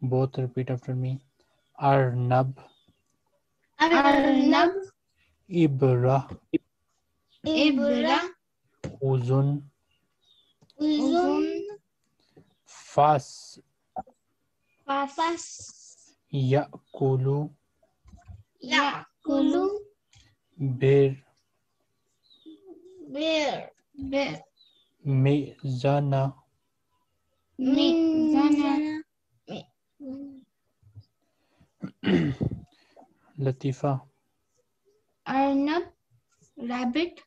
Both repeat after me. Arnab, Arnab, Ibra, Ibra, Uzun, Uzun, Fas, Fas, Yakulu, Yakulu, Bir, Bear, Bear, Mizana, Mizana, Latifa, Arnab, Rabbit,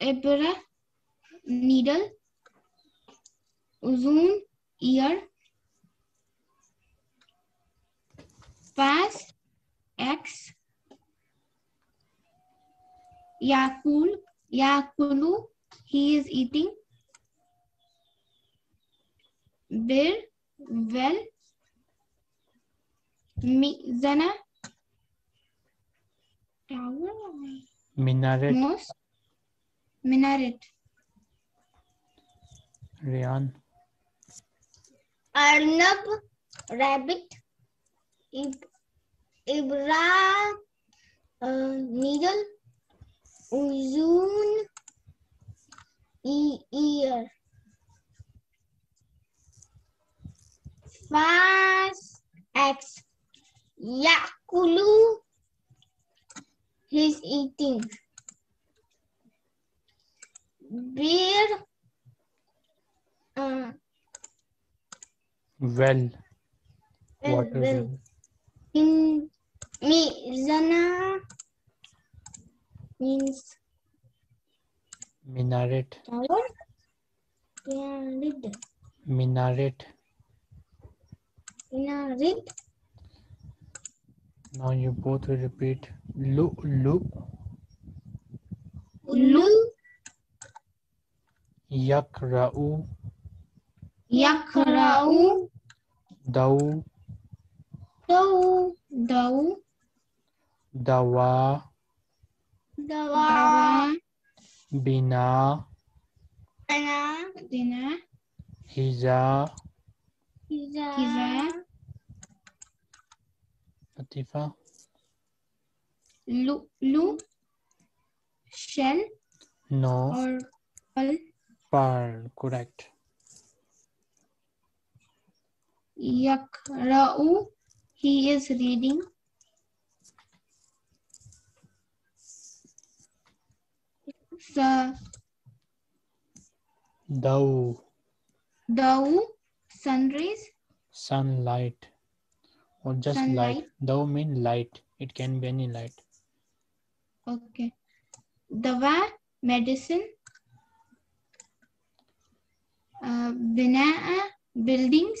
Ibra, Needle, Uzun, Ear, Pass, X, Yakul, Yakulu, he is eating. Bir, well, Mizana, tower, Minaret, Mosque, minaret. Rian, Arnab, rabbit, Ib- Ibra, uh, needle, Uzun, e- ear. Fast, X, Yakulu, he's eating. Beer. uh, Well, water well. In Mizana means Minaret, tower. Pyramid. Minaret. Minaret. Now you both will repeat. Lu, lu, Ulu. yakra'u, Yakra'u. daw, Dau. Dau. dawa, Dawa. bina, Bina. Bina. hiza, Hiza. Kiza. Latifa, Lu. Lu. Shell no, or pearl. pearl, correct. Yakra'u. He is reading. Sa. Daw, Dau. Sunrise. sunlight, or just light. Sunlight. Daw mean light. It can be any light. Okay. Dawa, medicine. Uh, Bina'a, buildings.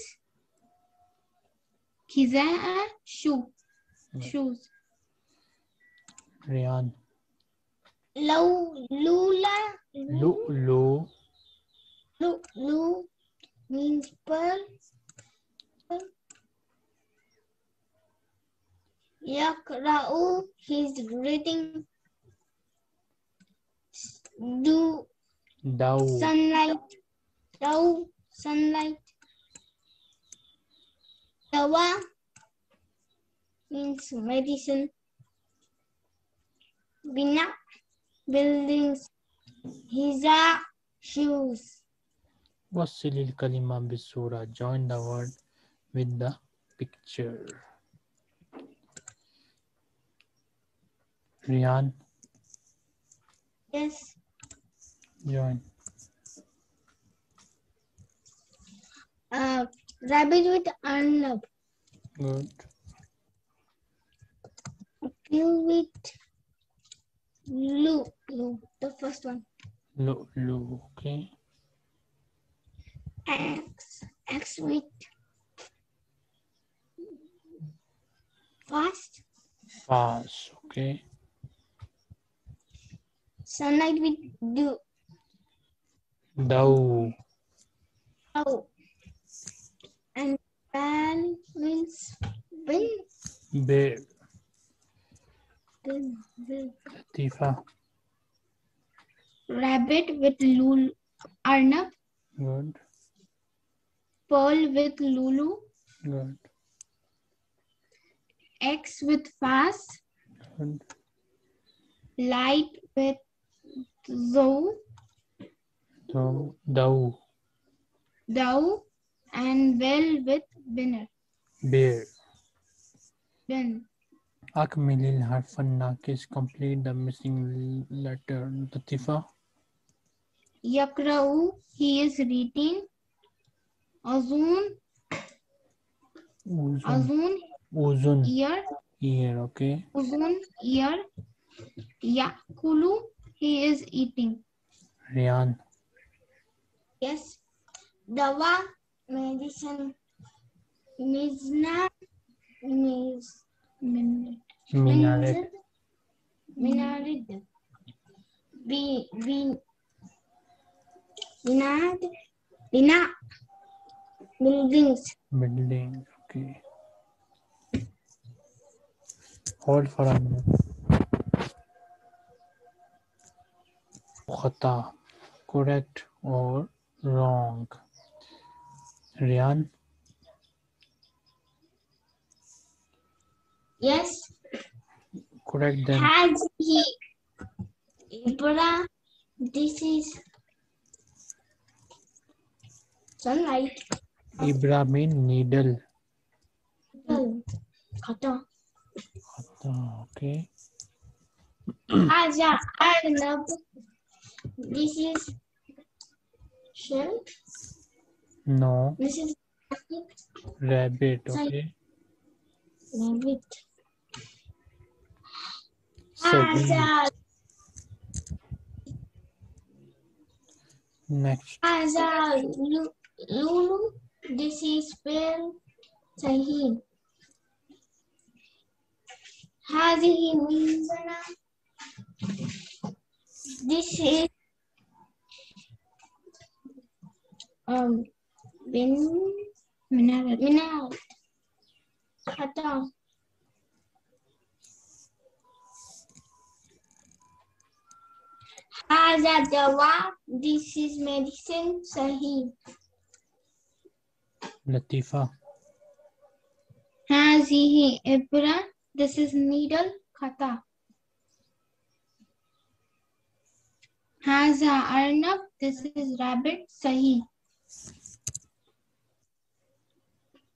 Kiza'a, shoe, Yeah. shoes. Rian, Low, lula, lu, lu, lu, lu means pearl. Yakra'u, he's reading. Do daw, sunlight, daw, sunlight. Dawa means medicine. Bina, buildings. Hiza, shoes. wasilil kalima bisura. Join the word with the picture. Rian, Yes. join. Uh, rabbit with arnab. Good. Blue with blue. Blue. The first one. Lu, lu, okay. X. X with fast. Fast, okay. Sunlight with do. Daw, Oh. And bell means bin. bear, bin, bin. Latifa, Rabbit with Lulu. arnab. good. pearl with Lulu. Good. X with fast. Good. Light with Zhou. Dou. Dou. And well with Binner. Bear. Bin. Akmilil harfan nakis complete the missing letter. Latifa. Yakra'u, he is reading. Azun. Azun. Azun. Ear. Ear, okay. Uzun, ear. Yakulu, he is eating. Rian. Yes. Dawa, medicine. Mizna, miz, min, minaret. Minaret. Bin, bin, binad, bina, buildings. Buildings, okay. Hold for a minute. खता correct or wrong Rian yes correct then has he Ibra this is sunlight Ibra mean needle needle khata khata okay Aja, I love This is shell. no This is rabbit okay rabbit. Seven. Aja next Aja Lu- Lulu. This is spell Sahih. هذه ميزانة. This is um, Bin Minaret. Minaret. Hatta. Haza dawa. This is medicine. Sahih. Latifa. Hazihi ibra. This is needle. Kata. Haza arnab. This is rabbit. Sahih.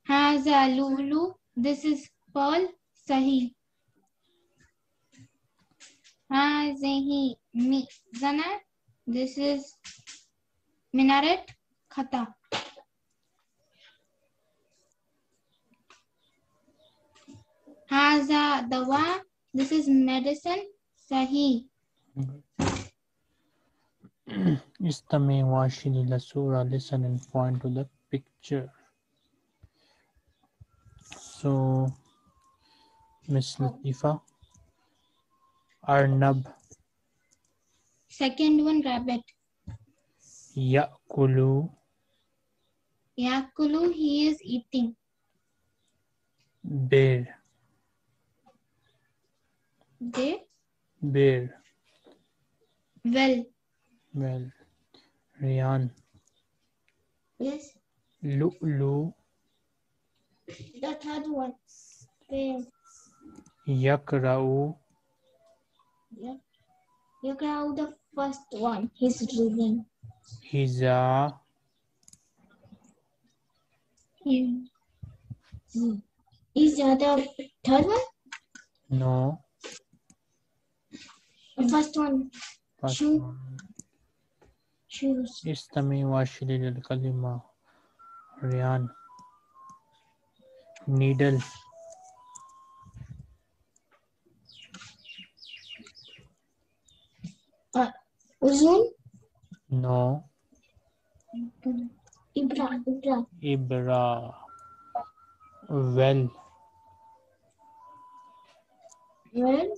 Haza lulu. This is pearl. Sahi. Hazihi mizana. This is minaret. Khata. Haza dawa. This is medicine. Sahi. Istami Washidi Lasura. Listen and point to the picture. to Miss Latifa. Arnab. Second one, rabbit. Yakulu. Yakulu, he is eating. Bear. Bear. Bear. Well. Well. Rian. Yes. Lulu. The third one. Yeah. Yakra'u. Yeah. Yakra'u, the first one. He's reading. Uh, is Hiza, the third one? No. The first one. First Shoe. One. Shoes. Istami wa shilil kalima. Rian needle. Uh, uzun no. Ibra ibra. Ibra. Well. Well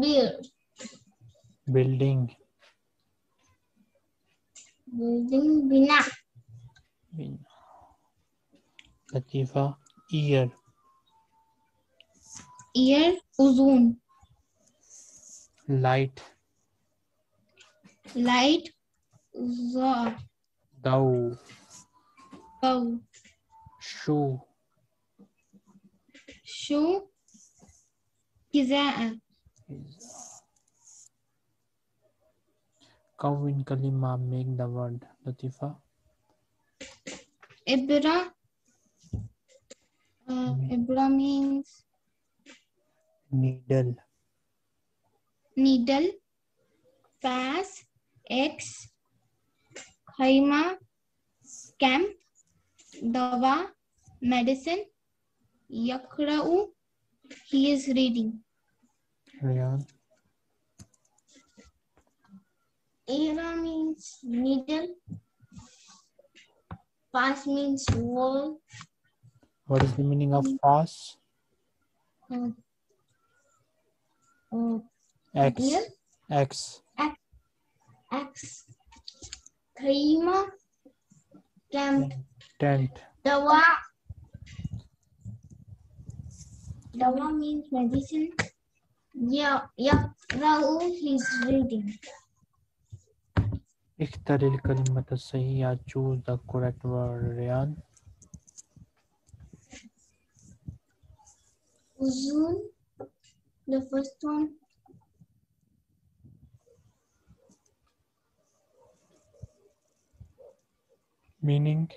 beer building. Building bina. Latifa ear ear uzun light light za dow bow shoe شو حذاء كون كلمة make the word لطيفة إبرة Uh, abra means needle. Needle, pass, X, Haima, scamp, dawa, medicine, yakra'u, he is reading. Ryan. Era means needle. Pass means wall. what is the meaning of pass uh, uh, X Dear? X X خيمة camp tent دواء دواء means medicine يا- يقرأ his reading اختر الكلمة الصحيحة choose the correct word Uzun. The first one. Meaning